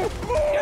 Oh, oh.